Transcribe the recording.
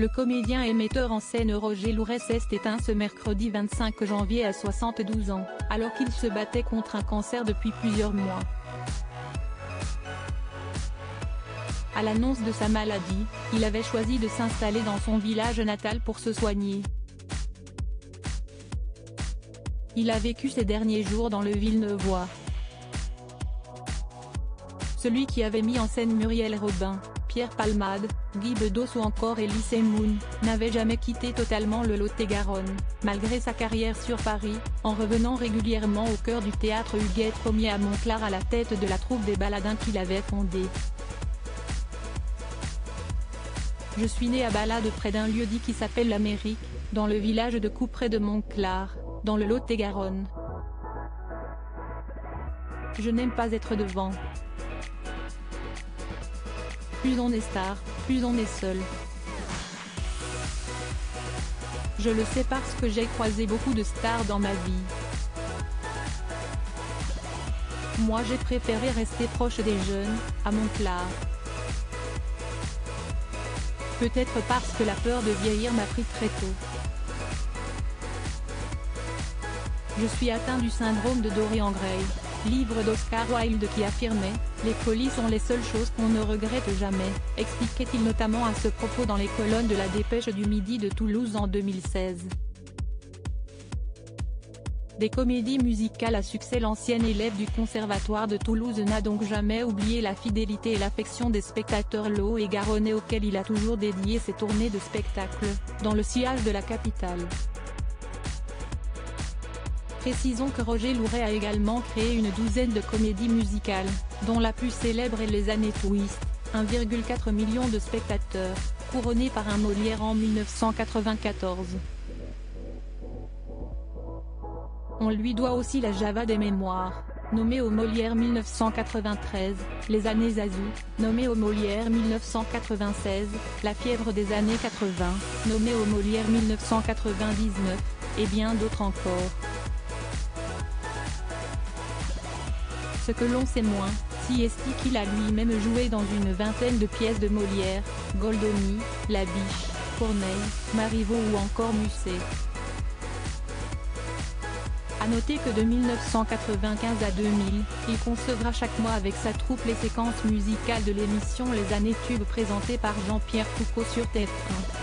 Le comédien et metteur en scène Roger Lourès est éteint ce mercredi 25 janvier à 72 ans, alors qu'il se battait contre un cancer depuis plusieurs mois. À l'annonce de sa maladie, il avait choisi de s'installer dans son village natal pour se soigner. Il a vécu ses derniers jours dans le Villeneuvois. Celui qui avait mis en scène Muriel Robin, Pierre Palmade, Guy Bedos ou encore Elise Moon, n'avait jamais quitté totalement le Lot-et-Garonne, malgré sa carrière sur Paris, en revenant régulièrement au cœur du théâtre Huguette Ier à Montclar à la tête de la troupe des baladins qu'il avait fondée. Je suis né à Balade près d'un lieu dit qui s'appelle l'Amérique, dans le village de Couprès de Montclar, dans le Lot-et-Garonne. Je n'aime pas être devant. Plus on est star, plus on est seul. Je le sais parce que j'ai croisé beaucoup de stars dans ma vie. Moi j'ai préféré rester proche des jeunes, à Montclar. Peut-être parce que la peur de vieillir m'a pris très tôt. Je suis atteint du syndrome de Dorian Gray, livre d'Oscar Wilde qui affirmait « Les folies sont les seules choses qu'on ne regrette jamais », expliquait-il notamment à ce propos dans les colonnes de la Dépêche du Midi de Toulouse en 2016. Des comédies musicales à succès L'ancienne élève du Conservatoire de Toulouse n'a donc jamais oublié la fidélité et l'affection des spectateurs lots et garonnais auxquels il a toujours dédié ses tournées de spectacles, dans le sillage de la capitale. Précisons que Roger Louret a également créé une douzaine de comédies musicales, dont la plus célèbre est Les années Twist, 1,4 million de spectateurs, couronné par un Molière en 1994. On lui doit aussi la Java des mémoires, nommée au Molière 1993, Les années Zazou, nommée au Molière 1996, La fièvre des années 80, nommée au Molière 1999, et bien d'autres encore. Ce que l'on sait moins, si est qu'il a lui-même joué dans une vingtaine de pièces de Molière, Goldoni, La Biche, Corneille, Marivaux ou encore Musset. A noter que de 1995 à 2000, il concevra chaque mois avec sa troupe les séquences musicales de l'émission Les Années Tubes présentées par Jean-Pierre Foucault sur TF1.